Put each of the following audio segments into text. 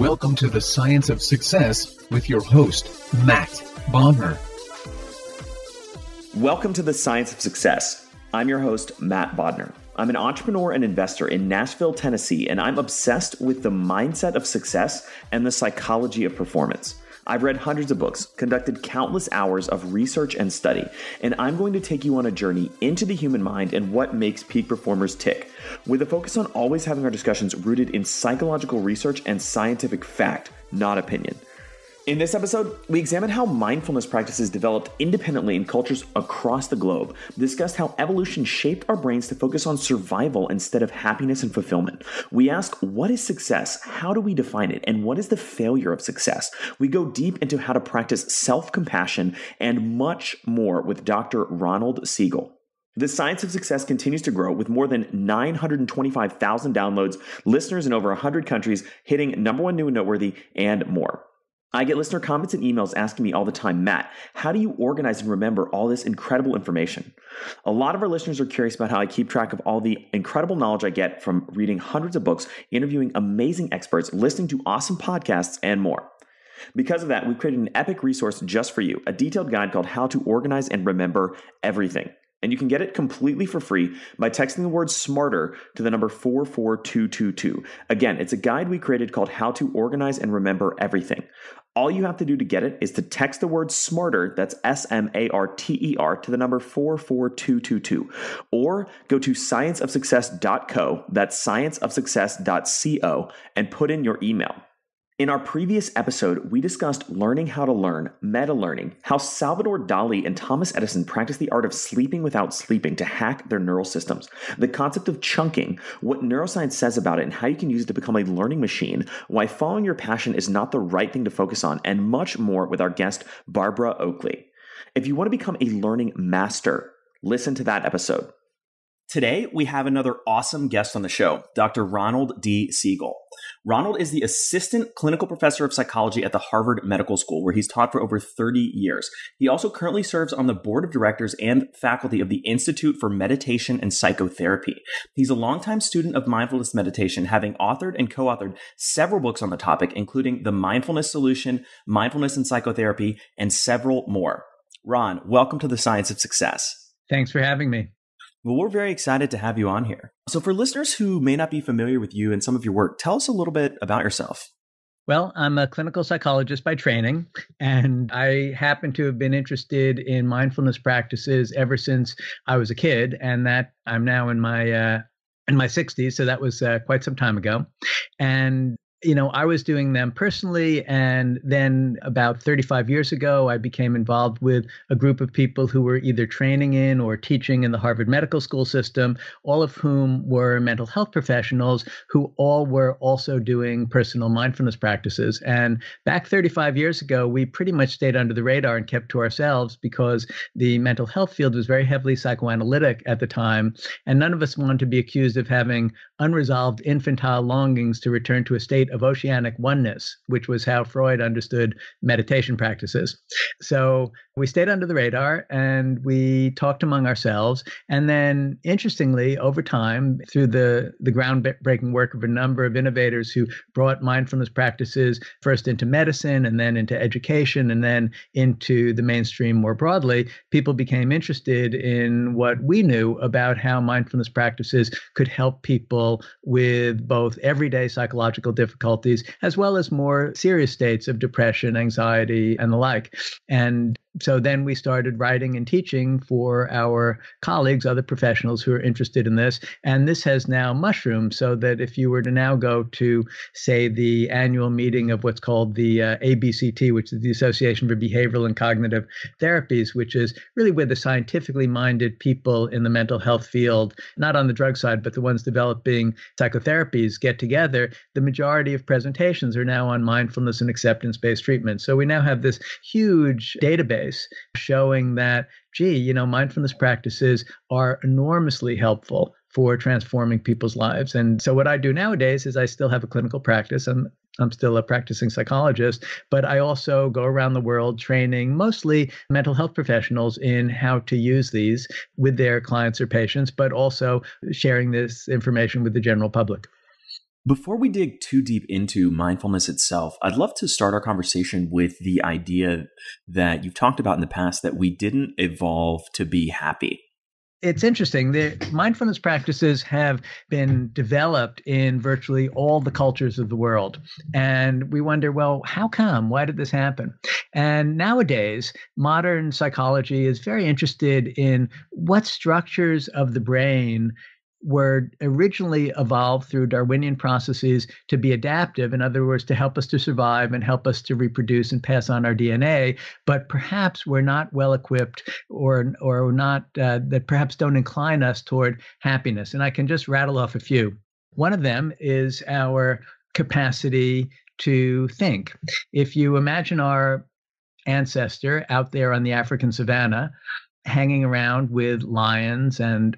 Welcome to the Science of Success with your host, Matt Bodnar. Welcome to the Science of Success. I'm your host, Matt Bodnar. I'm an entrepreneur and investor in Nashville, Tennessee, and I'm obsessed with the mindset of success and the psychology of performance. I've read hundreds of books, conducted countless hours of research and study, and I'm going to take you on a journey into the human mind and what makes peak performers tick, with a focus on always having our discussions rooted in psychological research and scientific fact, not opinion. In this episode, we examine how mindfulness practices developed independently in cultures across the globe, discussed how evolution shaped our brains to focus on survival instead of happiness and fulfillment. We ask, what is success? How do we define it? And what is the failure of success? We go deep into how to practice self compassion and much more with Dr. Ronald Siegel. The Science of Success continues to grow with more than 925,000 downloads, listeners in over 100 countries, hitting number one new and noteworthy, and more. I get listener comments and emails asking me all the time, Matt, how do you organize and remember all this incredible information? A lot of our listeners are curious about how I keep track of all the incredible knowledge I get from reading hundreds of books, interviewing amazing experts, listening to awesome podcasts, and more. Because of that, we've created an epic resource just for you a detailed guide called How to Organize and Remember Everything. And you can get it completely for free by texting the word smarter to the number 44222. Again, it's a guide we created called How to Organize and Remember Everything. All you have to do to get it is to text the word smarter, that's S M A R T E R, to the number 44222, or go to scienceofsuccess.co, that's scienceofsuccess.co, and put in your email. In our previous episode, we discussed learning how to learn, meta learning, how Salvador Dali and Thomas Edison practiced the art of sleeping without sleeping to hack their neural systems, the concept of chunking, what neuroscience says about it, and how you can use it to become a learning machine, why following your passion is not the right thing to focus on, and much more with our guest, Barbara Oakley. If you want to become a learning master, listen to that episode. Today, we have another awesome guest on the show, Dr. Ronald D. Siegel. Ronald is the assistant clinical professor of psychology at the Harvard Medical School, where he's taught for over 30 years. He also currently serves on the board of directors and faculty of the Institute for Meditation and Psychotherapy. He's a longtime student of mindfulness meditation, having authored and co authored several books on the topic, including The Mindfulness Solution, Mindfulness and Psychotherapy, and several more. Ron, welcome to the Science of Success. Thanks for having me. Well, we're very excited to have you on here. So, for listeners who may not be familiar with you and some of your work, tell us a little bit about yourself. Well, I'm a clinical psychologist by training, and I happen to have been interested in mindfulness practices ever since I was a kid, and that I'm now in my uh, in my 60s, so that was uh, quite some time ago. And you know, I was doing them personally. And then about 35 years ago, I became involved with a group of people who were either training in or teaching in the Harvard Medical School system, all of whom were mental health professionals who all were also doing personal mindfulness practices. And back 35 years ago, we pretty much stayed under the radar and kept to ourselves because the mental health field was very heavily psychoanalytic at the time. And none of us wanted to be accused of having unresolved infantile longings to return to a state of oceanic oneness, which was how Freud understood meditation practices. So we stayed under the radar and we talked among ourselves. And then, interestingly, over time, through the, the groundbreaking work of a number of innovators who brought mindfulness practices first into medicine and then into education and then into the mainstream more broadly, people became interested in what we knew about how mindfulness practices could help people with both everyday psychological difficulties as well as more serious states of depression, anxiety, and the like. And so then we started writing and teaching for our colleagues, other professionals who are interested in this. And this has now mushroomed so that if you were to now go to, say, the annual meeting of what's called the uh, ABCT, which is the Association for Behavioral and Cognitive Therapies, which is really where the scientifically minded people in the mental health field, not on the drug side, but the ones developing psychotherapies get together, the majority of presentations are now on mindfulness and acceptance based treatment. So we now have this huge database showing that, gee, you know, mindfulness practices are enormously helpful for transforming people's lives. And so what I do nowadays is I still have a clinical practice. I'm I'm still a practicing psychologist, but I also go around the world training mostly mental health professionals in how to use these with their clients or patients, but also sharing this information with the general public. Before we dig too deep into mindfulness itself, I'd love to start our conversation with the idea that you've talked about in the past that we didn't evolve to be happy it's interesting. The mindfulness practices have been developed in virtually all the cultures of the world. And we wonder, well, how come? Why did this happen? And nowadays, modern psychology is very interested in what structures of the brain were originally evolved through Darwinian processes to be adaptive, in other words, to help us to survive and help us to reproduce and pass on our DNA, but perhaps we're not well equipped or or not uh, that perhaps don't incline us toward happiness. And I can just rattle off a few. One of them is our capacity to think. If you imagine our ancestor out there on the African savannah, hanging around with lions and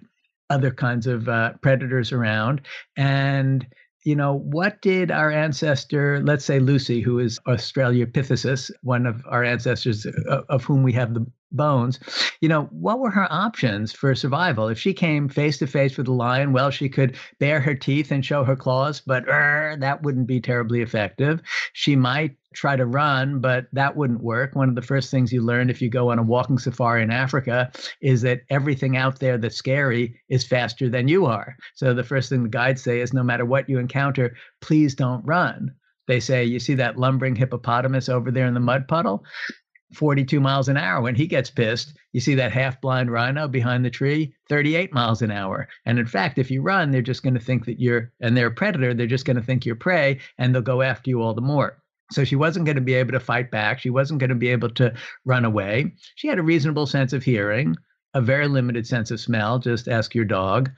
other kinds of uh, predators around. And you know, what did our ancestor, let's say Lucy, who is Australopithecus, one of our ancestors uh, of whom we have the bones, you know, what were her options for survival? If she came face to face with a lion, well, she could bare her teeth and show her claws, but uh, that wouldn't be terribly effective. She might try to run, but that wouldn't work. One of the first things you learn if you go on a walking safari in Africa is that everything out there that's scary is faster than you are. So the first thing the guides say is no matter what you encounter, please don't run. They say, you see that lumbering hippopotamus over there in the mud puddle? 42 miles an hour. When he gets pissed, you see that half blind rhino behind the tree, 38 miles an hour. And in fact, if you run, they're just going to think that you're, and they're a predator, they're just going to think you're prey and they'll go after you all the more. So she wasn't going to be able to fight back. She wasn't going to be able to run away. She had a reasonable sense of hearing, a very limited sense of smell. Just ask your dog.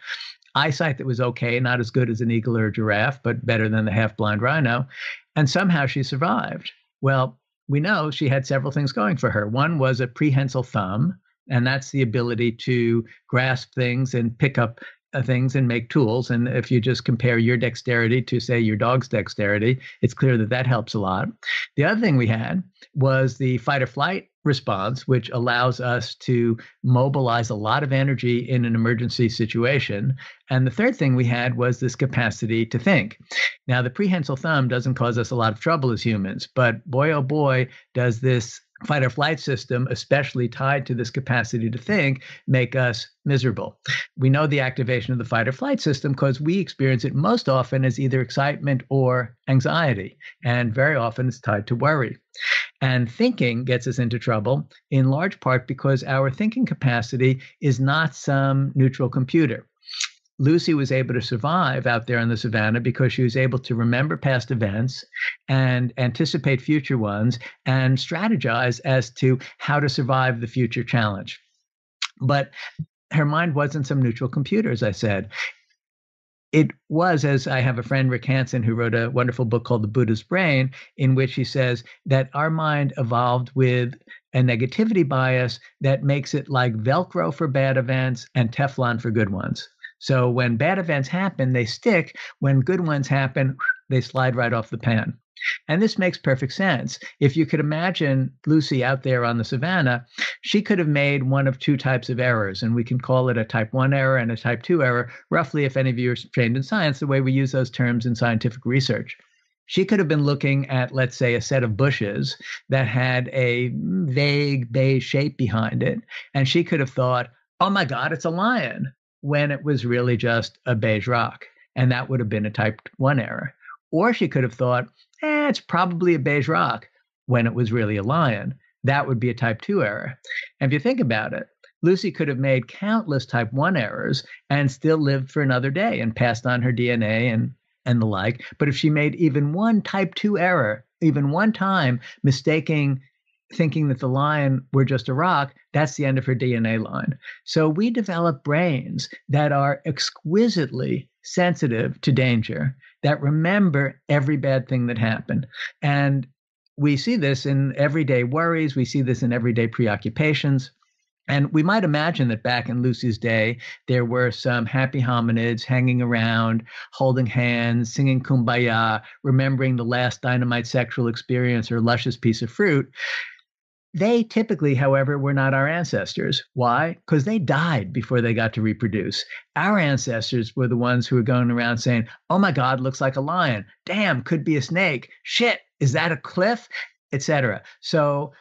Eyesight that was okay, not as good as an eagle or a giraffe, but better than the half blind rhino. And somehow she survived. Well, we know she had several things going for her. One was a prehensile thumb, and that's the ability to grasp things and pick up Uh, things and make tools. And if you just compare your dexterity to, say, your dog's dexterity, it's clear that that helps a lot. The other thing we had was the fight or flight response, which allows us to mobilize a lot of energy in an emergency situation. And the third thing we had was this capacity to think. Now, the prehensile thumb doesn't cause us a lot of trouble as humans, but boy, oh boy, does this fight or flight system, especially tied to this capacity to think, make us miserable. We know the activation of the fight or flight system because we experience it most often as either excitement or anxiety, and very often it's tied to worry. And thinking gets us into trouble in large part because our thinking capacity is not some neutral computer. Lucy was able to survive out there in the savannah because she was able to remember past events and anticipate future ones and strategize as to how to survive the future challenge. But her mind wasn't some neutral computer, as I said. It was, as I have a friend, Rick Hanson, who wrote a wonderful book called The Buddha's Brain, in which he says that our mind evolved with a negativity bias that makes it like Velcro for bad events and Teflon for good ones. So when bad events happen, they stick. When good ones happen, they slide right off the pan. And this makes perfect sense. If you could imagine Lucy out there on the savannah, she could have made one of two types of errors, and we can call it a type 1 error and a type 2 error, roughly, if any of you are trained in science, the way we use those terms in scientific research. She could have been looking at, let's say, a set of bushes that had a vague beige shape behind it, and she could have thought, oh my God, it's a lion when it was really just a beige rock. And that would have been a type 1 error. Or she could have thought, eh, it's probably a beige rock when it was really a lion. That would be a type 2 error. And if you think about it, Lucy could have made countless type 1 errors and still lived for another day and passed on her DNA and, and the like. But if she made even one type 2 error, even one time mistaking thinking that the lion were just a rock, that's the end of her DNA line. So we develop brains that are exquisitely sensitive to danger, that remember every bad thing that happened. And we see this in everyday worries, we see this in everyday preoccupations. And we might imagine that back in Lucy's day, there were some happy hominids hanging around, holding hands, singing kumbaya, remembering the last dynamite sexual experience or luscious piece of fruit. They typically, however, were not our ancestors. Why? Because they died before they got to reproduce. Our ancestors were the ones who were going around saying, Oh my God, looks like a lion. Damn, could be a snake. Shit, is that a cliff? Etc. So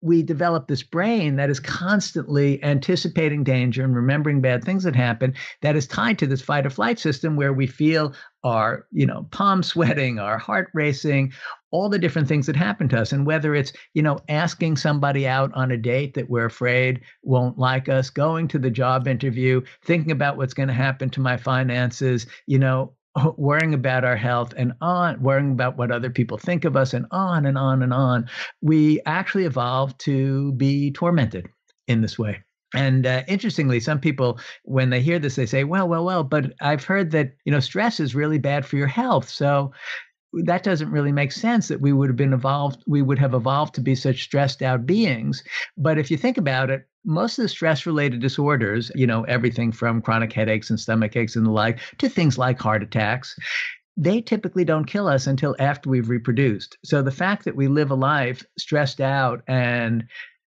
we develop this brain that is constantly anticipating danger and remembering bad things that happen that is tied to this fight or flight system where we feel our you know palm sweating our heart racing all the different things that happen to us. And whether it's you know asking somebody out on a date that we're afraid won't like us going to the job interview thinking about what's going to happen to my finances you know worrying about our health and on worrying about what other people think of us and on and on and on we actually evolved to be tormented in this way. And uh, interestingly some people when they hear this they say well well well but i've heard that you know stress is really bad for your health. So that doesn't really make sense that we would have been evolved we would have evolved to be such stressed out beings. But if you think about it most of the stress related disorders you know everything from chronic headaches and stomach aches and the like to things like heart attacks they typically don't kill us until after we've reproduced. So the fact that we live a life stressed out and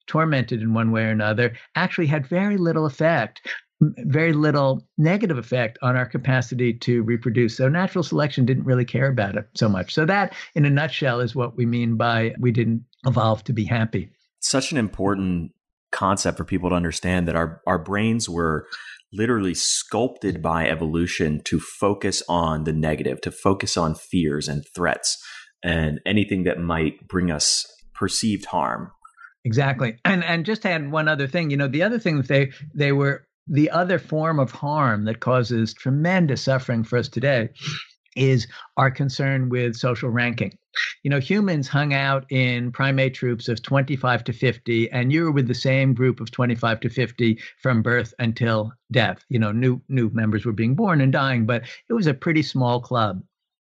tormented in one way or another actually had very little effect very little negative effect on our capacity to reproduce. So natural selection didn't really care about it so much. So that, in a nutshell, is what we mean by we didn't evolve to be happy. Such an important concept for people to understand that our our brains were literally sculpted by evolution to focus on the negative, to focus on fears and threats and anything that might bring us perceived harm. Exactly. And and just to add one other thing, you know, the other thing that they they were the other form of harm that causes tremendous suffering for us today is our concern with social ranking. You know, humans hung out in primate troops of 25 to 50, and you were with the same group of 25 to 50 from birth until death. You know, new new members were being born and dying, but it was a pretty small club.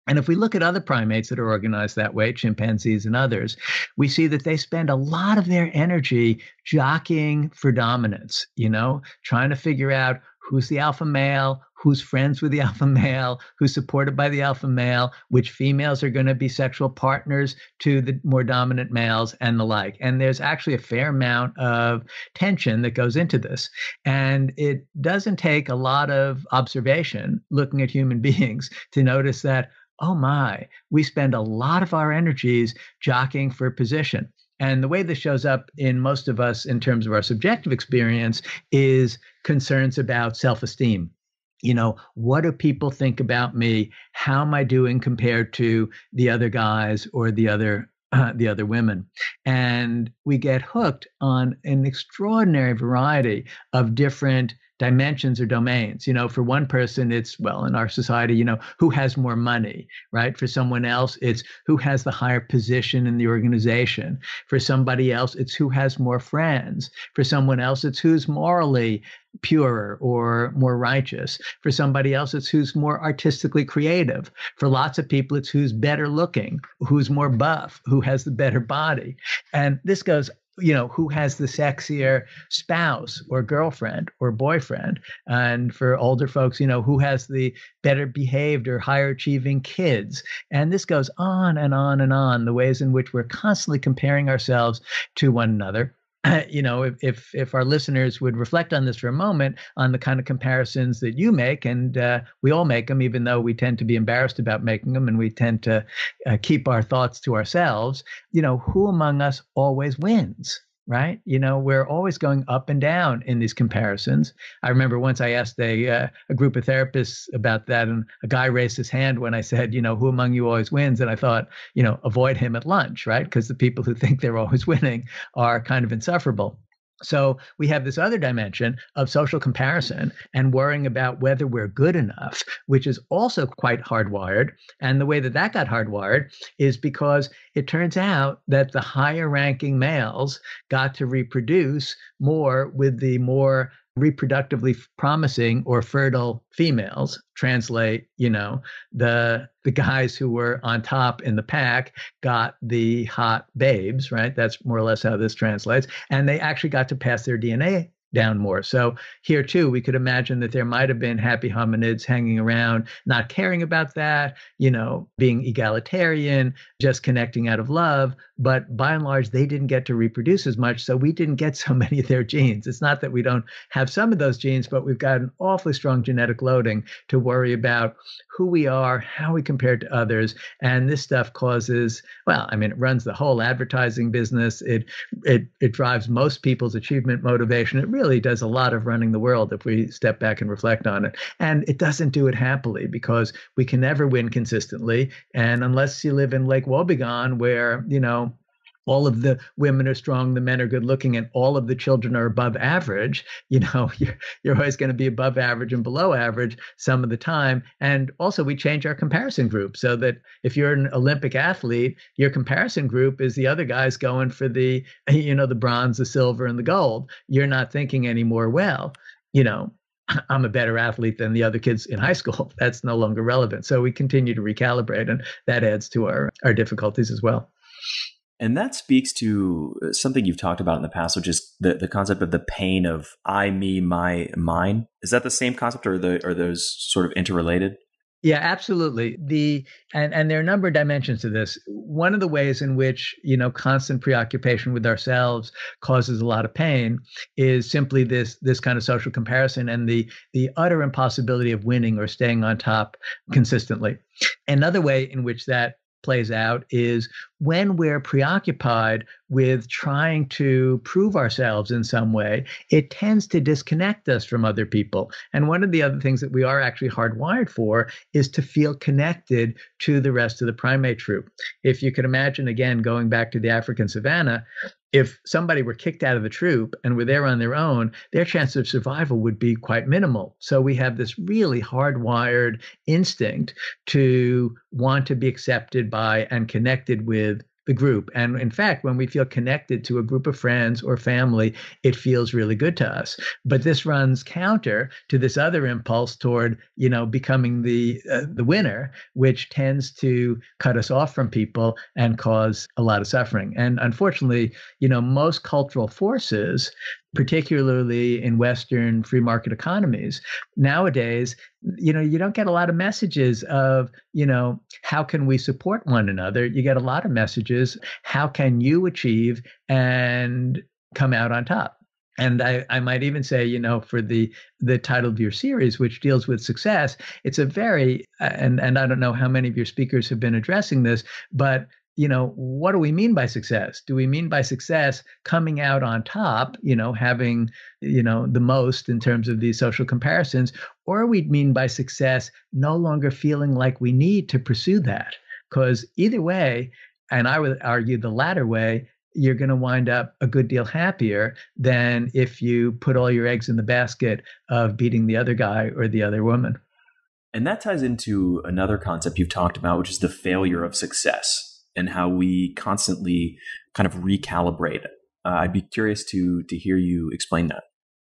And if we look at other primates that are organized that way, chimpanzees and others, we see that they spend a lot of their energy jockeying for dominance, you know, trying to figure out who's the alpha male, who's friends with the alpha male, who's supported by the alpha male, which females are going to be sexual partners to the more dominant males, and the like. And there's actually a fair amount of tension that goes into this. And it doesn't take a lot of observation looking at human beings to notice that oh my, we spend a lot of our energies jockeying for position. And the way this shows up in most of us in terms of our subjective experience is concerns about self esteem. You know, what do people think about me? How am I doing compared to the other guys or the other uh, the other women. And we get hooked on an extraordinary variety of different dimensions or domains. You know, for one person, it's, well, in our society, you know, who has more money, right? For someone else, it's who has the higher position in the organization. For somebody else, it's who has more friends. For someone else, it's who's morally purer or more righteous. For somebody else, it's who's more artistically creative. For lots of people, it's who's better looking, who's more buff, who has the better body. And this goes you know who has the sexier spouse or girlfriend or boyfriend. And for older folks you know who has the better behaved or higher achieving kids. And this goes on and on and on the ways in which we're constantly comparing ourselves to one another you know, if, if, if our listeners would reflect on this for a moment, on the kind of comparisons that you make, and uh, we all make them, even though we tend to be embarrassed about making them, and we tend to uh, keep our thoughts to ourselves. You know, who among us always wins? Right? You know, we're always going up and down in these comparisons. I remember once I asked a uh, a group of therapists about that, and a guy raised his hand when I said, you know, who among you always wins? And I thought, you know, avoid him at lunch, right? Because the people who think they're always winning are kind of insufferable. So we have this other dimension of social comparison and worrying about whether we're good enough, which is also quite hardwired. And the way that that got hardwired is because it turns out that the higher ranking males got to reproduce more with the more reproductively promising or fertile females translate you know the the guys who were on top in the pack got the hot babes right? That's more or less how this translates. And they actually got to pass their dna down more. So here too, we could imagine that there might have been happy hominids hanging around, not caring about that, you know, being egalitarian, just connecting out of love. But by and large, they didn't get to reproduce as much. So we didn't get so many of their genes. It's not that we don't have some of those genes, but we've got an awfully strong genetic loading to worry about who we are, how we compare to others. And this stuff causes, well, I mean, it runs the whole advertising business. It it it drives most people's achievement motivation. It really does a lot of running the world if we step back and reflect on it. And it doesn't do it happily because we can never win consistently. And unless you live in Lake Wobegon, where, you know, all of the women are strong, the men are good looking, and all of the children are above average, you know, you're, you're always going to be above average and below average some of the time. And also, we change our comparison group so that if you're an Olympic athlete, your comparison group is the other guys going for the, you know, the bronze, the silver, and the gold. You're not thinking anymore, well, you know, I'm a better athlete than the other kids in high school. That's no longer relevant. So we continue to recalibrate, and that adds to our, our difficulties as well. And that speaks to uh, something you've talked about in the past, which is the, the concept of the pain of I, me, my, mine. Is that the same concept or the, are those sort of interrelated? Yeah, absolutely. The and and there are a number of dimensions to this. One of the ways in which you know constant preoccupation with ourselves causes a lot of pain is simply this this kind of social comparison and the the utter impossibility of winning or staying on top consistently. Another way in which that plays out is when we're preoccupied with trying to prove ourselves in some way, it tends to disconnect us from other people. And one of the other things that we are actually hardwired for is to feel connected to the rest of the primate troop. If you can imagine, again, going back to the African savannah, if somebody were kicked out of the troop and were there on their own, their chance of survival would be quite minimal. So we have this really hardwired instinct to want to be accepted by and connected with the group. And in fact, when we feel connected to a group of friends or family, it feels really good to us. But this runs counter to this other impulse toward, you know, becoming the uh, the winner, which tends to cut us off from people and cause a lot of suffering. And unfortunately, you know, most cultural forces particularly in Western free market economies. Nowadays, you know, you don't get a lot of messages of, you know, how can we support one another? You get a lot of messages, how can you achieve and come out on top? and I, I might even say you know for the the title of your series which deals with success it's a very and and i don't know how many of your speakers have been addressing this but you know, what do we mean by success? Do we mean by success coming out on top, you know, having, you know, the most in terms of these social comparisons, or we mean by success no longer feeling like we need to pursue that? Because either way, and I would argue the latter way, you're going to wind up a good deal happier than if you put all your eggs in the basket of beating the other guy or the other woman. And that ties into another concept you've talked about, which is the failure of success and how we constantly kind of recalibrate. Uh, I'd be curious to to hear you explain that.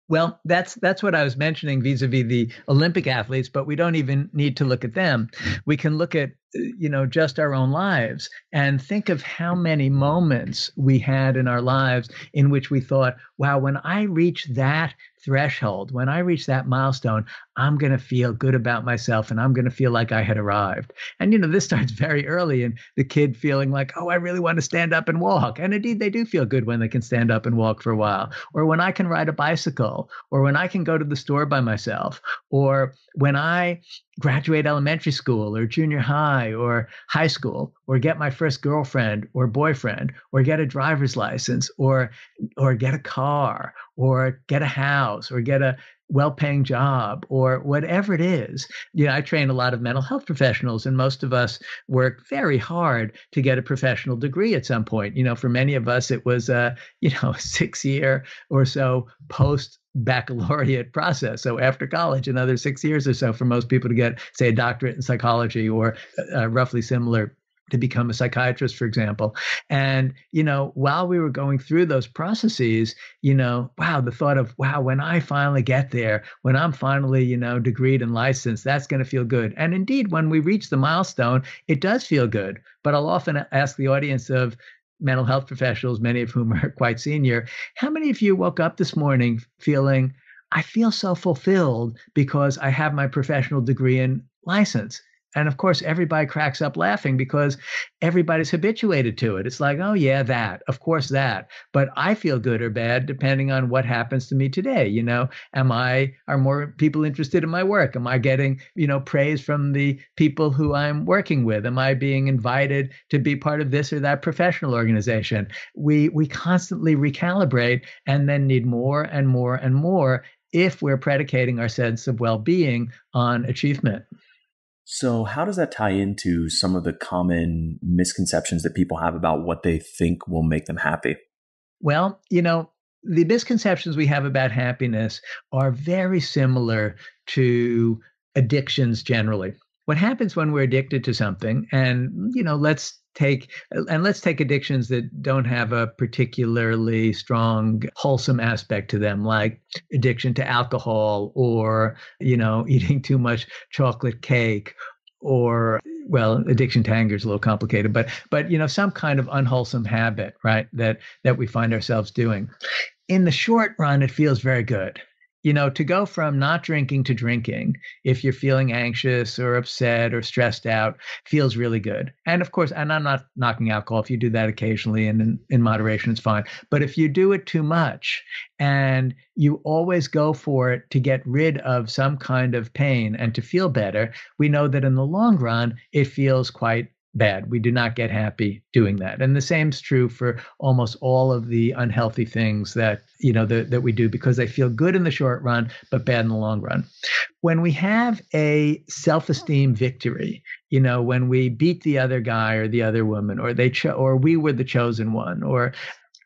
Well, that's that's what I was mentioning vis-a-vis the Olympic athletes, but we don't even need to look at them. We can look at you know just our own lives and think of how many moments we had in our lives in which we thought, wow, when I reach that threshold, when I reach that milestone, I'm going to feel good about myself and I'm going to feel like I had arrived. And, you know, this starts very early and the kid feeling like, oh, I really want to stand up and walk. And indeed, they do feel good when they can stand up and walk for a while, or when I can ride a bicycle, or when I can go to the store by myself, or when I graduate elementary school or junior high or high school or get my first girlfriend or boyfriend or get a driver's license or or get a car or get a house or get a well-paying job or whatever it is. You know i train a lot of mental health professionals and most of us work very hard to get a professional degree at some point. You know for many of us it was a you know 6 year or so post baccalaureate process. So after college, another six years or so for most people to get, say, a doctorate in psychology or uh, roughly similar to become a psychiatrist, for example. And, you know, while we were going through those processes, you know, wow, the thought of, wow, when I finally get there, when I'm finally, you know, degreed and licensed, that's going to feel good. And indeed, when we reach the milestone, it does feel good. But I'll often ask the audience of, mental health professionals, many of whom are quite senior. How many of you woke up this morning feeling, I feel so fulfilled because I have my professional degree and license? And of course, everybody cracks up laughing because everybody's habituated to it. It's like, oh, yeah, that, of course, that. But I feel good or bad depending on what happens to me today. You know, am I, are more people interested in my work? Am I getting, you know, praise from the people who I'm working with? Am I being invited to be part of this or that professional organization? We, we constantly recalibrate and then need more and more and more if we're predicating our sense of well being on achievement. So, how does that tie into some of the common misconceptions that people have about what they think will make them happy? Well, you know, the misconceptions we have about happiness are very similar to addictions generally. What happens when we're addicted to something, and, you know, let's take and let's take addictions that don't have a particularly strong wholesome aspect to them like addiction to alcohol or you know eating too much chocolate cake or well addiction to anger is a little complicated but but you know some kind of unwholesome habit right that that we find ourselves doing. In the short run it feels very good you know, to go from not drinking to drinking, if you're feeling anxious or upset or stressed out, feels really good. And of course, and I'm not knocking alcohol. If you do that occasionally and in, in moderation, it's fine. But if you do it too much and you always go for it to get rid of some kind of pain and to feel better, we know that in the long run, it feels quite bad. We do not get happy doing that. And the same is true for almost all of the unhealthy things that, you know, that, that we do because they feel good in the short run, but bad in the long run. When we have a self-esteem victory, you know, when we beat the other guy or the other woman, or they cho- or we were the chosen one, or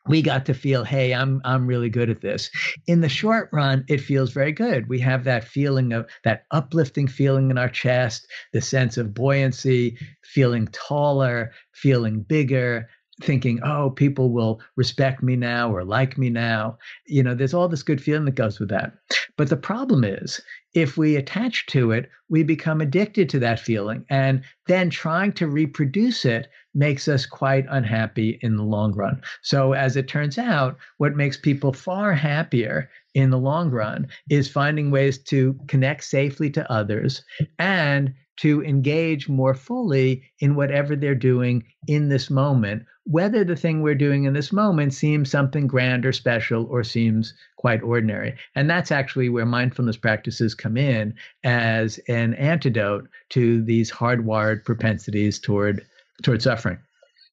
we got to feel hey i'm i'm really good at this. In the short run it feels very good. We have that feeling of that uplifting feeling in our chest the sense of buoyancy feeling taller feeling bigger thinking oh people will respect me now or like me now. You know there's all this good feeling that goes with that. But the problem is if we attach to it we become addicted to that feeling and then trying to reproduce it makes us quite unhappy in the long run. So, as it turns out, what makes people far happier in the long run is finding ways to connect safely to others and to engage more fully in whatever they're doing in this moment, whether the thing we're doing in this moment seems something grand or special or seems quite ordinary. And that's actually where mindfulness practices come in as an antidote to these hardwired propensities toward toward suffering.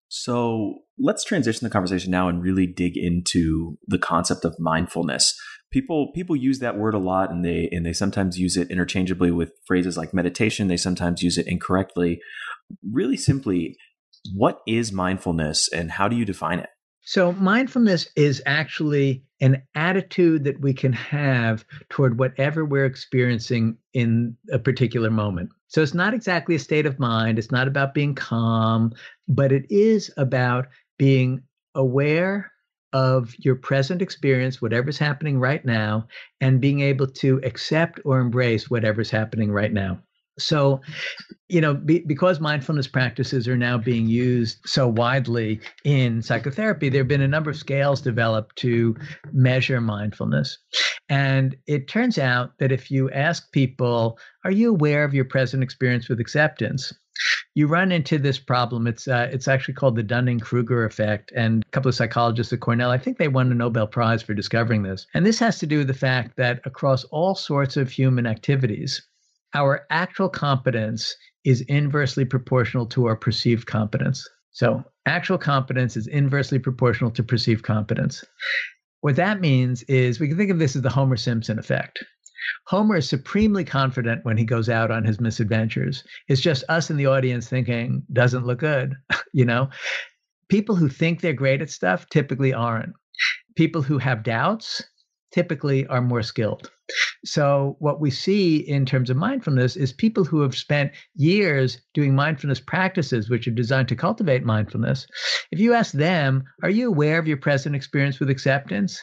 So let's transition the conversation now and really dig into the concept of mindfulness. People people use that word a lot and they and they sometimes use it interchangeably with phrases like meditation. They sometimes use it incorrectly. Really simply, what is mindfulness and how do you define it? So, mindfulness is actually an attitude that we can have toward whatever we're experiencing in a particular moment. So it's not exactly a state of mind. It's not about being calm, but it is about being aware of your present experience, whatever's happening right now, and being able to accept or embrace whatever's happening right now. So, you know, be, because mindfulness practices are now being used so widely in psychotherapy, there have been a number of scales developed to measure mindfulness. And it turns out that if you ask people, are you aware of your present experience with acceptance? You run into this problem. It's uh, it's actually called the Dunning-Kruger effect, and a couple of psychologists at Cornell, I think they won a Nobel Prize for discovering this. And this has to do with the fact that across all sorts of human activities, our actual competence is inversely proportional to our perceived competence. So, actual competence is inversely proportional to perceived competence. What that means is we can think of this as the Homer Simpson effect. Homer is supremely confident when he goes out on his misadventures. It's just us in the audience thinking, doesn't look good. you know, people who think they're great at stuff typically aren't. People who have doubts typically are more skilled. So, what we see in terms of mindfulness is people who have spent years doing mindfulness practices, which are designed to cultivate mindfulness. If you ask them, Are you aware of your present experience with acceptance?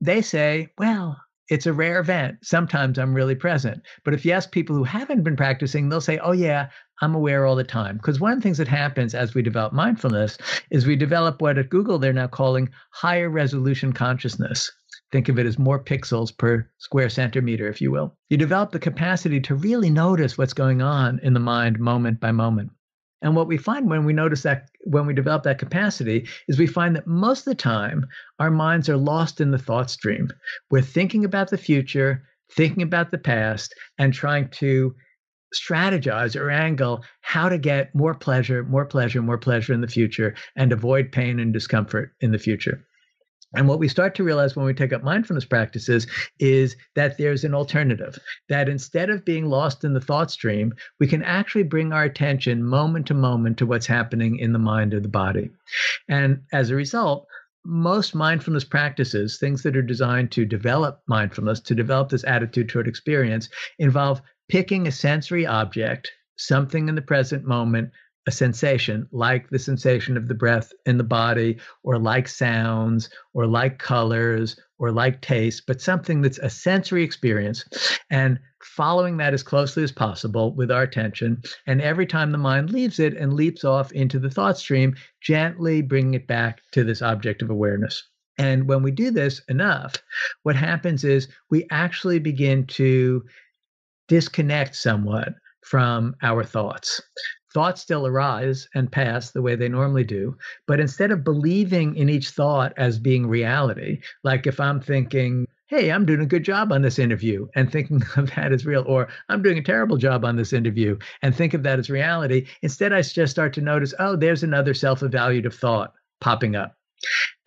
They say, Well, it's a rare event. Sometimes I'm really present. But if you ask people who haven't been practicing, they'll say, oh, yeah, I'm aware all the time. Because one of the things that happens as we develop mindfulness is we develop what at Google they're now calling higher resolution consciousness. Think of it as more pixels per square centimeter, if you will. You develop the capacity to really notice what's going on in the mind moment by moment. And what we find when we notice that, when we develop that capacity, is we find that most of the time our minds are lost in the thought stream. We're thinking about the future, thinking about the past, and trying to strategize or angle how to get more pleasure, more pleasure, more pleasure in the future and avoid pain and discomfort in the future. And what we start to realize when we take up mindfulness practices is that there's an alternative, that instead of being lost in the thought stream, we can actually bring our attention moment to moment to what's happening in the mind or the body. And as a result, most mindfulness practices, things that are designed to develop mindfulness, to develop this attitude toward experience, involve picking a sensory object, something in the present moment, a sensation like the sensation of the breath in the body or like sounds or like colors or like taste but something that's a sensory experience. And following that as closely as possible with our attention. And every time the mind leaves it and leaps off into the thought stream gently bringing it back to this object of awareness. And when we do this enough what happens is we actually begin to disconnect somewhat from our thoughts thoughts still arise and pass the way they normally do. But instead of believing in each thought as being reality, like if I'm thinking, hey, I'm doing a good job on this interview and thinking of that as real, or I'm doing a terrible job on this interview and think of that as reality, instead I just start to notice, oh, there's another self evaluative thought popping up.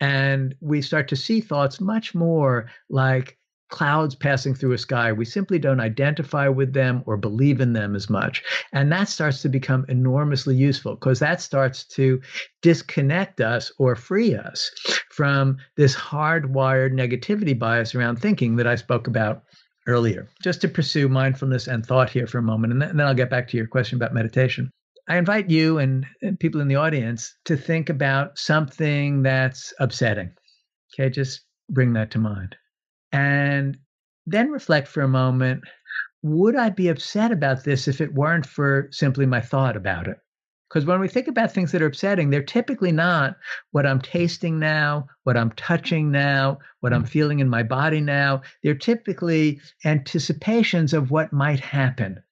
And we start to see thoughts much more like clouds passing through a sky. We simply don't identify with them or believe in them as much. And that starts to become enormously useful because that starts to disconnect us or free us from this hardwired negativity bias around thinking that I spoke about earlier. Just to pursue mindfulness and thought here for a moment, and then I'll get back to your question about meditation. I invite you and, people in the audience to think about something that's upsetting. Okay, just bring that to mind and then reflect for a moment would I be upset about this if it weren't for simply my thought about it? Because when we think about things that are upsetting, they're typically not what I'm tasting now, what I'm touching now, what I'm feeling in my body now. They're typically anticipations of what might happen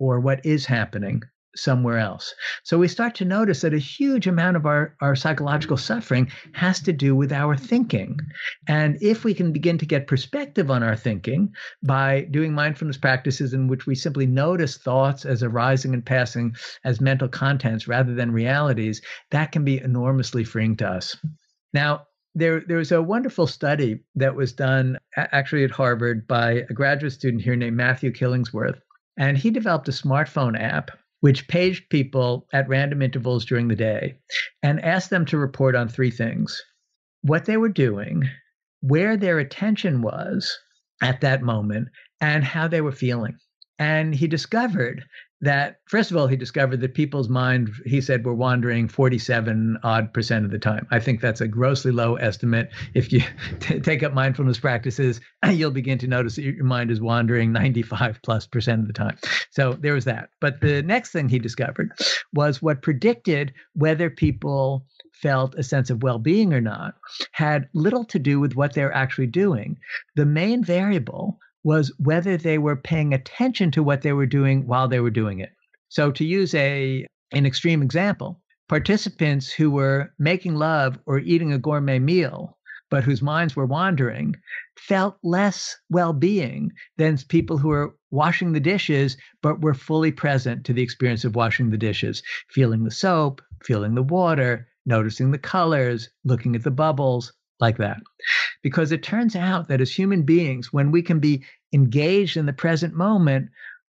or what is happening somewhere else. So we start to notice that a huge amount of our, our psychological suffering has to do with our thinking. And if we can begin to get perspective on our thinking by doing mindfulness practices in which we simply notice thoughts as arising and passing as mental contents rather than realities, that can be enormously freeing to us. Now, there, there was a wonderful study that was done actually at Harvard by a graduate student here named Matthew Killingsworth. And he developed a smartphone app which paged people at random intervals during the day and asked them to report on three things what they were doing, where their attention was at that moment, and how they were feeling. And he discovered that first of all he discovered that people's mind he said were wandering 47 odd percent of the time. I think that's a grossly low estimate. If you t- take up mindfulness practices you'll begin to notice that your mind is wandering 95 plus percent of the time. So there was that. But the next thing he discovered was what predicted whether people felt a sense of well-being or not had little to do with what they're actually doing. The main variable was whether they were paying attention to what they were doing while they were doing it. So to use a an extreme example, participants who were making love or eating a gourmet meal but whose minds were wandering felt less well-being than people who were washing the dishes but were fully present to the experience of washing the dishes, feeling the soap, feeling the water, noticing the colors, looking at the bubbles, like that. Because it turns out that as human beings, when we can be engaged in the present moment,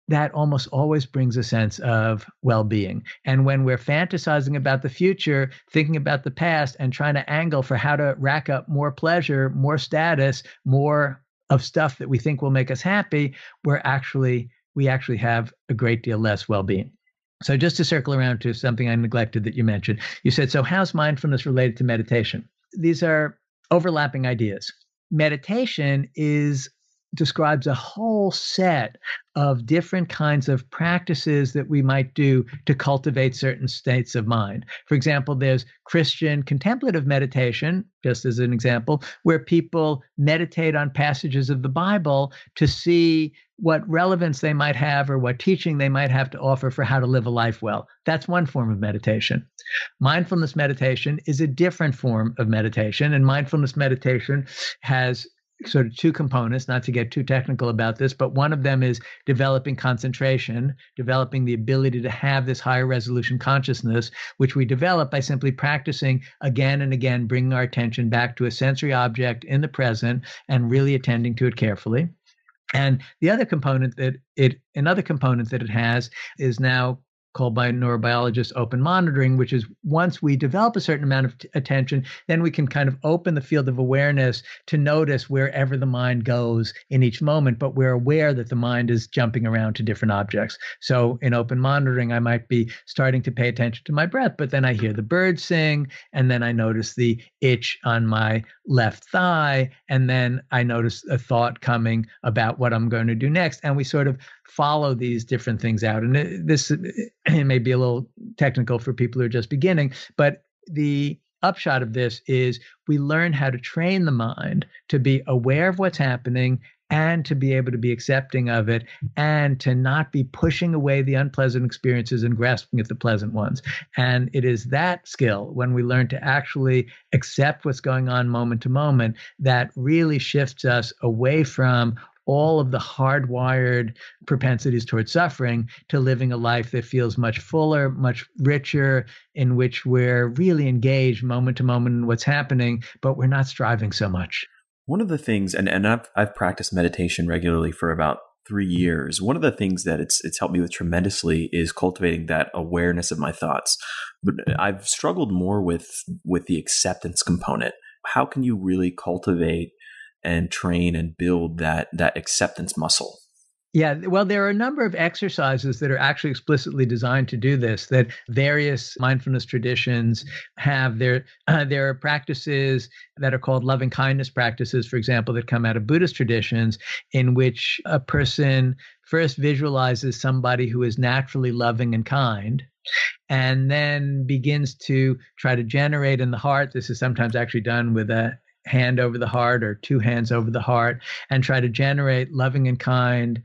that almost always brings a sense of well being. And when we're fantasizing about the future, thinking about the past, and trying to angle for how to rack up more pleasure, more status, more of stuff that we think will make us happy, we're actually, we actually have a great deal less well being. So, just to circle around to something I neglected that you mentioned, you said, So, how's mindfulness related to meditation? These are overlapping ideas. Meditation is describes a whole set of different kinds of practices that we might do to cultivate certain states of mind. For example, there's Christian contemplative meditation, just as an example, where people meditate on passages of the Bible to see what relevance they might have or what teaching they might have to offer for how to live a life well. That's one form of meditation. Mindfulness meditation is a different form of meditation, and mindfulness meditation has sort of two components, not to get too technical about this, but one of them is developing concentration, developing the ability to have this higher resolution consciousness, which we develop by simply practicing again and again, bringing our attention back to a sensory object in the present and really attending to it carefully. And the other component that it, another component that it has is now called by neurobiologists open monitoring, which is once we develop a certain amount of t- attention, then we can kind of open the field of awareness to notice wherever the mind goes in each moment, but we're aware that the mind is jumping around to different objects. So in open monitoring, I might be starting to pay attention to my breath, but then I hear the birds sing, and then I notice the itch on my left thigh, and then I notice a thought coming about what I'm going to do next. And we sort of follow these different things out. And it, this it may be a little technical for people who are just beginning, but the upshot of this is we learn how to train the mind to be aware of what's happening and to be able to be accepting of it and to not be pushing away the unpleasant experiences and grasping at the pleasant ones. And it is that skill when we learn to actually accept what's going on moment to moment that really shifts us away from all of the hardwired propensities towards suffering to living a life that feels much fuller, much richer, in which we're really engaged moment to moment in what's happening, but we're not striving so much. One of the things, and, and I've, I've practiced meditation regularly for about three years. One of the things that it's it's helped me with tremendously is cultivating that awareness of my thoughts. But I've struggled more with with the acceptance component. How can you really cultivate and train and build that that acceptance muscle yeah, well, there are a number of exercises that are actually explicitly designed to do this. That various mindfulness traditions have. There, uh, there are practices that are called loving kindness practices, for example, that come out of Buddhist traditions, in which a person first visualizes somebody who is naturally loving and kind, and then begins to try to generate in the heart. This is sometimes actually done with a hand over the heart or two hands over the heart and try to generate loving and kind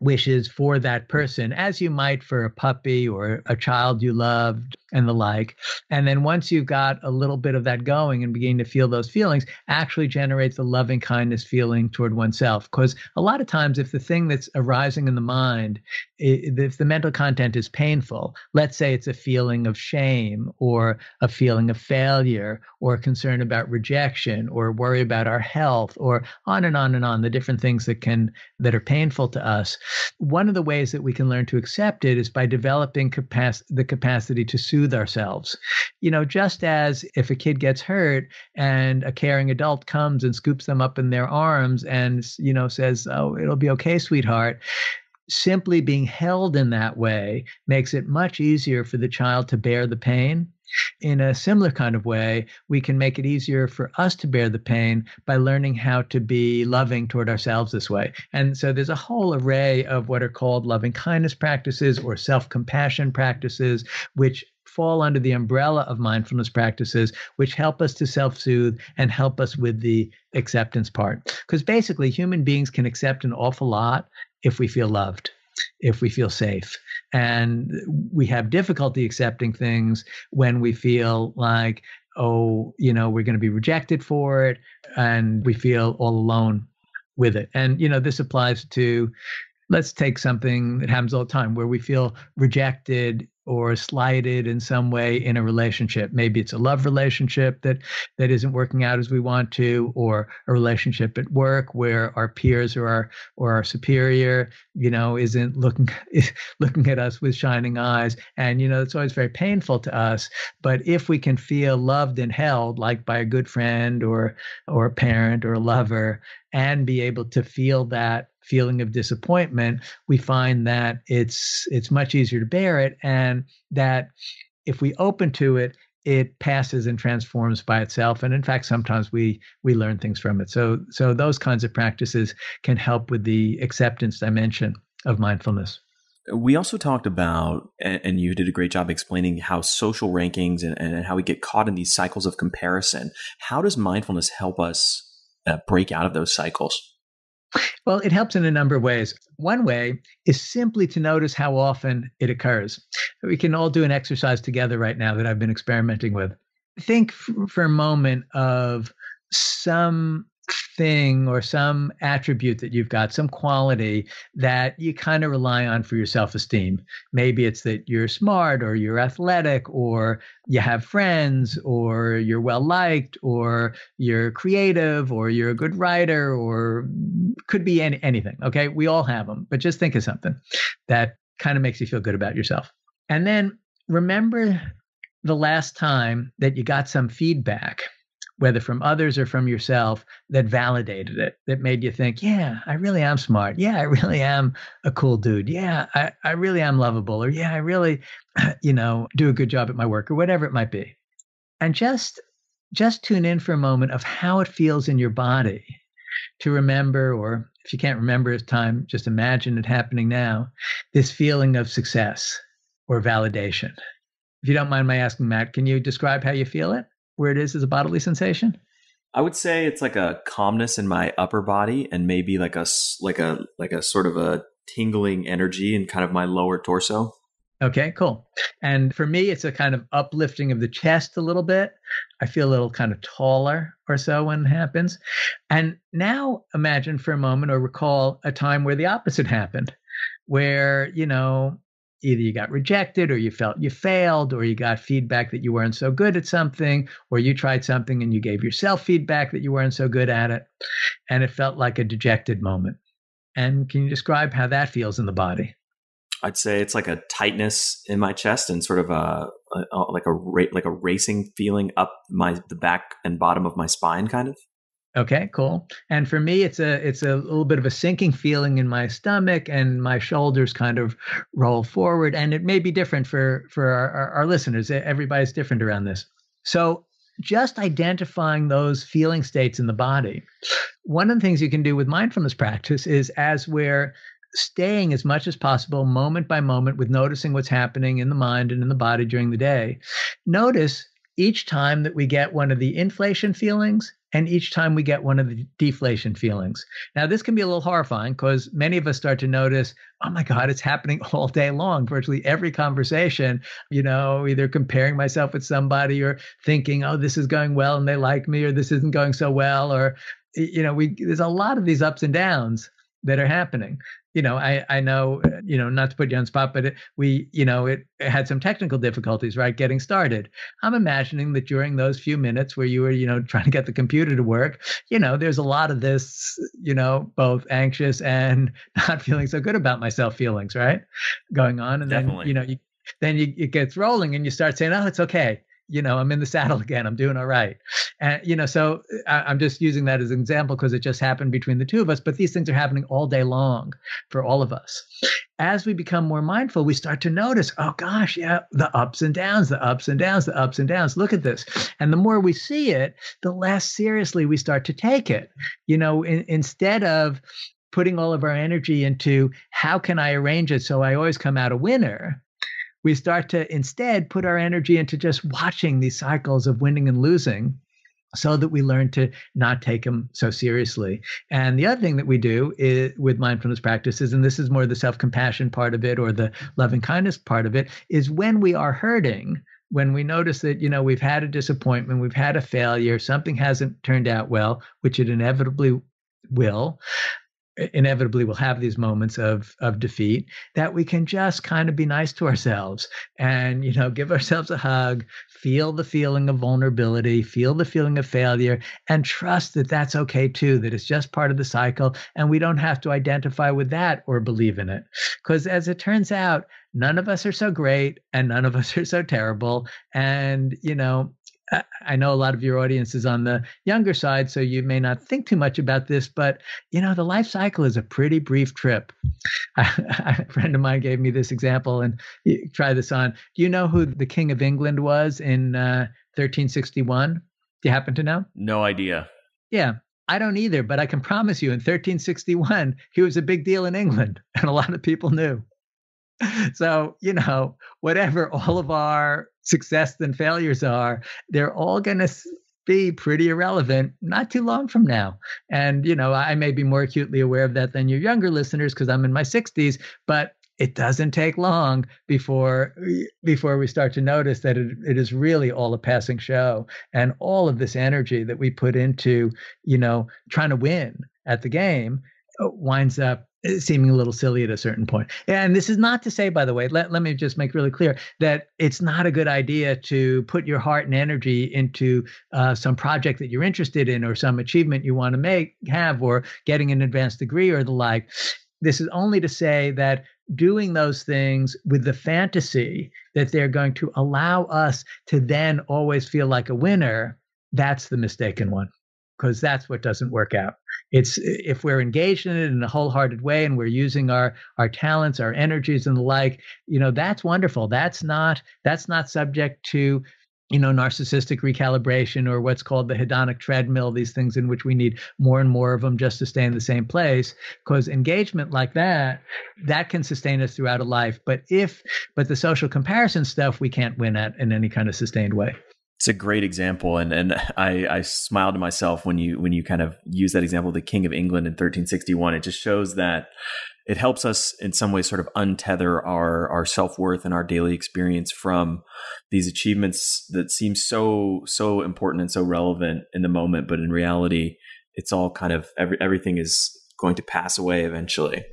wishes for that person, as you might for a puppy or a child you loved and the like. And then once you've got a little bit of that going and beginning to feel those feelings, actually generates the loving kindness feeling toward oneself. Because a lot of times, if the thing that's arising in the mind, if the mental content is painful, let's say it's a feeling of shame or a feeling of failure or concern about rejection or worry about our health or on and on and on, the different things that can that are painful to us. One of the ways that we can learn to accept it is by developing capac- the capacity to soothe ourselves. You know, just as if a kid gets hurt and a caring adult comes and scoops them up in their arms and, you know, says, Oh, it'll be okay, sweetheart simply being held in that way makes it much easier for the child to bear the pain. In a similar kind of way, we can make it easier for us to bear the pain by learning how to be loving toward ourselves this way. And so there's a whole array of what are called loving kindness practices or self compassion practices, which fall under the umbrella of mindfulness practices, which help us to self soothe and help us with the acceptance part. Because basically, human beings can accept an awful lot if we feel loved, if we feel safe. And we have difficulty accepting things when we feel like, oh, you know, we're going to be rejected for it and we feel all alone with it. And, you know, this applies to let's take something that happens all the time where we feel rejected or slighted in some way in a relationship. Maybe it's a love relationship that that isn't working out as we want to, or a relationship at work where our peers or our or our superior, you know, isn't looking is looking at us with shining eyes. And you know, it's always very painful to us. But if we can feel loved and held, like by a good friend or or a parent or a lover, and be able to feel that feeling of disappointment, we find that it's it's much easier to bear it and that if we open to it, it passes and transforms by itself and in fact sometimes we we learn things from it so so those kinds of practices can help with the acceptance dimension of mindfulness we also talked about, and you did a great job explaining how social rankings and, and how we get caught in these cycles of comparison. How does mindfulness help us uh, break out of those cycles? Well, it helps in a number of ways. One way is simply to notice how often it occurs. We can all do an exercise together right now that I've been experimenting with. Think for a moment of some thing or some attribute that you've got, some quality that you kind of rely on for your self esteem. Maybe it's that you're smart or you're athletic or you have friends or you're well liked or you're creative or you're a good writer or could be any, anything. Okay. We all have them, but just think of something that kind of makes you feel good about yourself. And then remember the last time that you got some feedback whether from others or from yourself, that validated it, that made you think, yeah, I really am smart. Yeah, I really am a cool dude. Yeah, I, I really am lovable. Or yeah, I really, you know, do a good job at my work or whatever it might be. And just just tune in for a moment of how it feels in your body to remember, or if you can't remember at time, just imagine it happening now, this feeling of success or validation. If you don't mind my asking, Matt, can you describe how you feel it? Where it is as a bodily sensation? I would say it's like a calmness in my upper body and maybe like a like a like a sort of a tingling energy in kind of my lower torso. Okay, cool. And for me, it's a kind of uplifting of the chest a little bit. I feel a little kind of taller or so when it happens. And now imagine for a moment or recall a time where the opposite happened, where, you know, either you got rejected or you felt you failed or you got feedback that you weren't so good at something or you tried something and you gave yourself feedback that you weren't so good at it and it felt like a dejected moment. And can you describe how that feels in the body? I'd say it's like a tightness in my chest and sort of a, a like a like a racing feeling up my the back and bottom of my spine kind of Okay, cool. And for me, it's a it's a little bit of a sinking feeling in my stomach, and my shoulders kind of roll forward. And it may be different for for our, our, our listeners. Everybody's different around this. So just identifying those feeling states in the body. One of the things you can do with mindfulness practice is as we're staying as much as possible moment by moment with noticing what's happening in the mind and in the body during the day. Notice each time that we get one of the inflation feelings and each time we get one of the deflation feelings. Now, this can be a little horrifying because many of us start to notice, oh my God, it's happening all day long. Virtually every conversation, you know, either comparing myself with somebody or thinking, oh, this is going well and they like me, or this isn't going so well, or, you know, we there's a lot of these ups and downs that are happening you know, I, I know, you know, not to put you on spot, but it, we, you know, it, it, had some technical difficulties, right, getting started. I'm imagining that during those few minutes where you were, you know, trying to get the computer to work, you know, there's a lot of this, you know, both anxious and not feeling so good about myself feelings, right, going on, and Definitely. then, you know, you, then you, it gets rolling and you start saying, oh, it's okay you know i'm in the saddle again i'm doing all right. And you know so I, am just using that as an example because it just happened between the two of us but these things are happening all day long for all of us. As we become more mindful we start to notice oh gosh yeah the ups and downs the ups and downs the ups and downs. Look at this. And the more we see it the less seriously we start to take it. You know in, instead of putting all of our energy into how can i arrange it so i always come out a winner we start to instead put our energy into just watching these cycles of winning and losing so that we learn to not take them so seriously. And the other thing that we do is, with mindfulness practices, and this is more the self compassion part of it or the loving kindness part of it, is when we are hurting, when we notice that you know we've had a disappointment we've had a failure something hasn't turned out well which it inevitably will inevitably we'll have these moments of of defeat that we can just kind of be nice to ourselves and you know give ourselves a hug feel the feeling of vulnerability feel the feeling of failure and trust that that's okay too that it's just part of the cycle and we don't have to identify with that or believe in it. Because as it turns out none of us are so great and none of us are so terrible and you know I know a lot of your audience is on the younger side, so you may not think too much about this, but you know, the life cycle is a pretty brief trip. a friend of mine gave me this example, and try this on. Do you know who the King of England was in uh, 1361? Do you happen to know? No idea. Yeah, I don't either, but I can promise you in 1361, he was a big deal in England, and a lot of people knew. So, you know, whatever all of our success and failures are, they're all going to be pretty irrelevant not too long from now. And, you know, I may be more acutely aware of that than your younger listeners because I'm in my 60s, but it doesn't take long before before we start to notice that it, it is really all a passing show and all of this energy that we put into you know trying to win at the game uh, winds up seeming a little silly at a certain point. And this is not to say, by the way, let, let me just make really clear that it's not a good idea to put your heart and energy into uh, some project that you're interested in or some achievement you want to make, have, or getting an advanced degree or the like. This is only to say that doing those things with the fantasy that they're going to allow us to then always feel like a winner, that's the mistaken one because that's what doesn't work out it's if we're engaged in it in a wholehearted way and we're using our our talents our energies and the like you know that's wonderful. That's not that's not subject to you know narcissistic recalibration or what's called the hedonic treadmill these things in which we need more and more of them just to stay in the same place because engagement like that that can sustain us throughout a life. But if but the social comparison stuff we can't win at in any kind of sustained way it's a great example, and and I, I smiled to myself when you when you kind of use that example of the King of England in 1361. It just shows that it helps us in some ways sort of untether our our self worth and our daily experience from these achievements that seem so so important and so relevant in the moment, but in reality, it's all kind of every, everything is going to pass away eventually.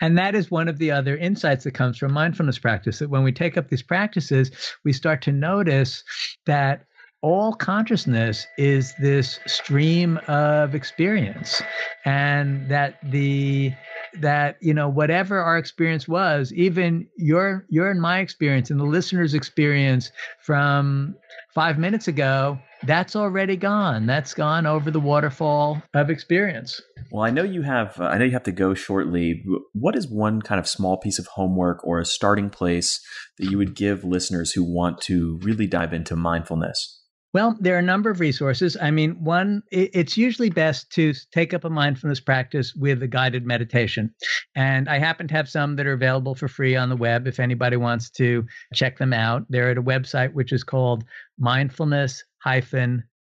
And that is one of the other insights that comes from mindfulness practice that when we take up these practices, we start to notice that all consciousness is this stream of experience and that the that you know whatever our experience was even your your and my experience and the listener's experience from 5 minutes ago that's already gone. That's gone over the waterfall of experience. Well i know you have uh, i know you have to go shortly. What is one kind of small piece of homework or a starting place that you would give listeners who want to really dive into mindfulness well, there are a number of resources. I mean, one, it's usually best to take up a mindfulness practice with a guided meditation. And I happen to have some that are available for free on the web if anybody wants to check them out. They're at a website which is called mindfulness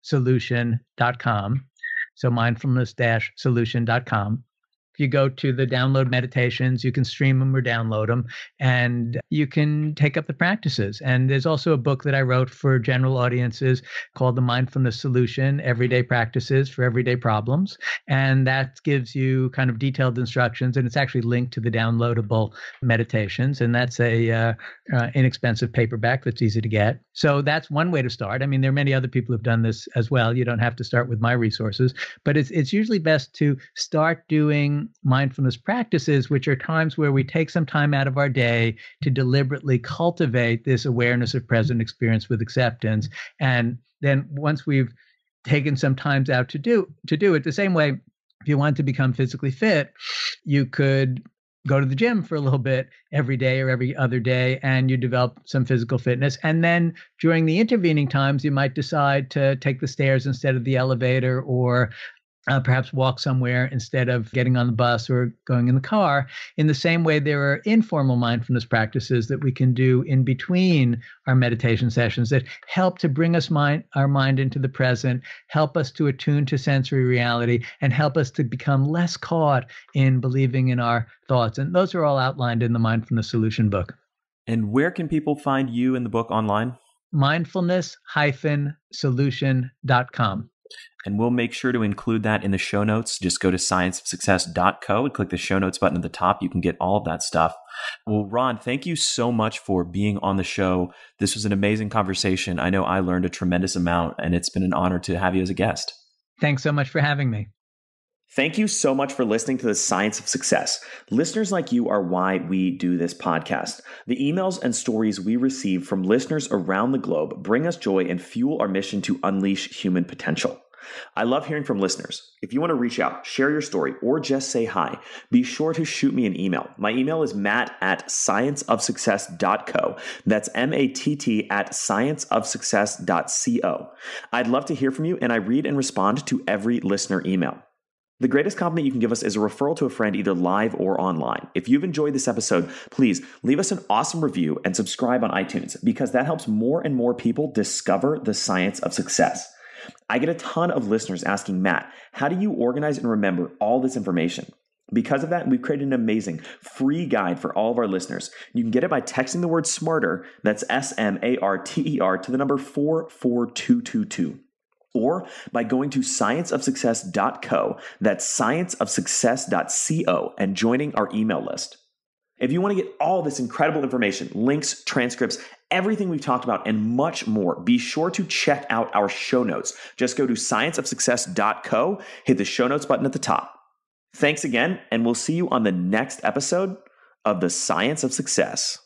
solution.com. So mindfulness solution.com you go to the download meditations, you can stream them or download them, and you can take up the practices. And there's also a book that I wrote for general audiences called The Mindfulness Solution Everyday Practices for Everyday Problems. And that gives you kind of detailed instructions, and it's actually linked to the downloadable meditations. And that's a uh, uh, inexpensive paperback that's easy to get. So that's one way to start. I mean, there are many other people who've done this as well. You don't have to start with my resources, but it's it's usually best to start doing mindfulness practices, which are times where we take some time out of our day to deliberately cultivate this awareness of present experience with acceptance. And then once we've taken some times out to do to do it the same way if you want to become physically fit you could go to the gym for a little bit every day or every other day and you develop some physical fitness and then during the intervening times you might decide to take the stairs instead of the elevator or uh, perhaps walk somewhere instead of getting on the bus or going in the car. In the same way, there are informal mindfulness practices that we can do in between our meditation sessions that help to bring us mind, our mind into the present, help us to attune to sensory reality, and help us to become less caught in believing in our thoughts. And those are all outlined in the Mindfulness Solution book. And where can people find you in the book online? Mindfulness-solution.com. And we'll make sure to include that in the show notes. Just go to scienceofsuccess.co and click the show notes button at the top. You can get all of that stuff. Well, Ron, thank you so much for being on the show. This was an amazing conversation. I know I learned a tremendous amount, and it's been an honor to have you as a guest. Thanks so much for having me. Thank you so much for listening to the Science of Success. Listeners like you are why we do this podcast. The emails and stories we receive from listeners around the globe bring us joy and fuel our mission to unleash human potential. I love hearing from listeners. If you want to reach out, share your story, or just say hi, be sure to shoot me an email. My email is matt at scienceofsuccess.co. That's M A T T at scienceofsuccess.co. I'd love to hear from you, and I read and respond to every listener email. The greatest compliment you can give us is a referral to a friend either live or online. If you've enjoyed this episode, please leave us an awesome review and subscribe on iTunes because that helps more and more people discover the science of success. I get a ton of listeners asking, Matt, how do you organize and remember all this information? Because of that, we've created an amazing free guide for all of our listeners. You can get it by texting the word smarter, that's S M A R T E R, to the number 44222 or by going to scienceofsuccess.co, that's scienceofsuccess.co, and joining our email list. If you want to get all this incredible information, links, transcripts, everything we've talked about, and much more, be sure to check out our show notes. Just go to scienceofsuccess.co, hit the show notes button at the top. Thanks again, and we'll see you on the next episode of The Science of Success.